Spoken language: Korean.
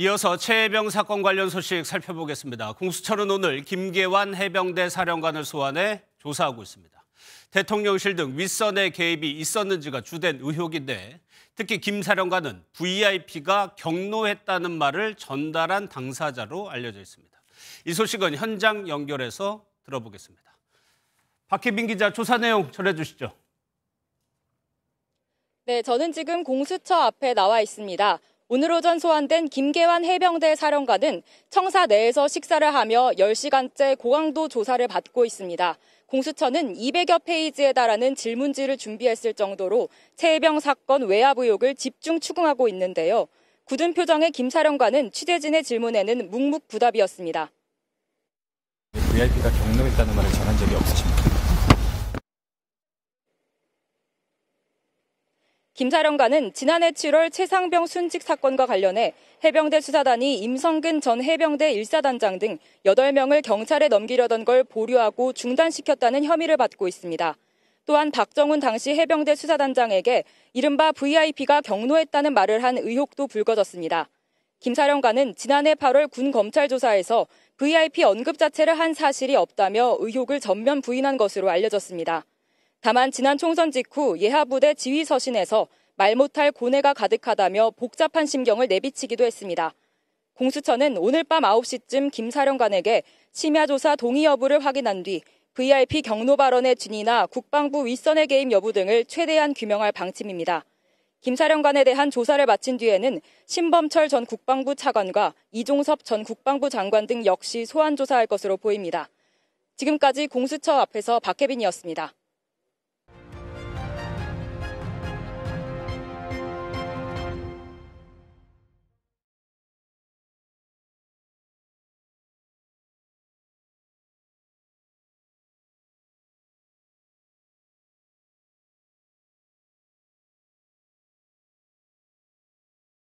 이어서 최해병 사건 관련 소식 살펴보겠습니다. 공수처는 오늘 김계환 해병대 사령관을 소환해 조사하고 있습니다. 대통령실 등 윗선의 개입이 있었는지가 주된 의혹인데 특히 김 사령관은 VIP가 경로했다는 말을 전달한 당사자로 알려져 있습니다. 이 소식은 현장 연결해서 들어보겠습니다. 박혜빈 기자 조사 내용 전해 주시죠. 네, 저는 지금 공수처 앞에 나와 있습니다. 오늘 오전 소환된 김계환 해병대 사령관은 청사 내에서 식사를 하며 10시간째 고강도 조사를 받고 있습니다. 공수처는 200여 페이지에 달하는 질문지를 준비했을 정도로 최해병 사건 외압 의혹을 집중 추궁하고 있는데요. 굳은 표정의 김 사령관은 취재진의 질문에는 묵묵부답이었습니다. VIP가 경로했다는 말을 전한 적이 없으십니까? 김 사령관은 지난해 7월 최상병 순직 사건과 관련해 해병대 수사단이 임성근 전 해병대 1사단장 등 8명을 경찰에 넘기려던 걸 보류하고 중단시켰다는 혐의를 받고 있습니다. 또한 박정훈 당시 해병대 수사단장에게 이른바 VIP가 경로했다는 말을 한 의혹도 불거졌습니다. 김 사령관은 지난해 8월 군 검찰 조사에서 VIP 언급 자체를 한 사실이 없다며 의혹을 전면 부인한 것으로 알려졌습니다. 다만 지난 총선 직후 예하부대 지휘 서신에서 말 못할 고뇌가 가득하다며 복잡한 심경을 내비치기도 했습니다. 공수처는 오늘 밤 9시쯤 김 사령관에게 심야 조사 동의 여부를 확인한 뒤 VIP 경로 발언의 진위나 국방부 윗선의 개입 여부 등을 최대한 규명할 방침입니다. 김 사령관에 대한 조사를 마친 뒤에는 신범철 전 국방부 차관과 이종섭 전 국방부 장관 등 역시 소환 조사할 것으로 보입니다. 지금까지 공수처 앞에서 박혜빈이었습니다.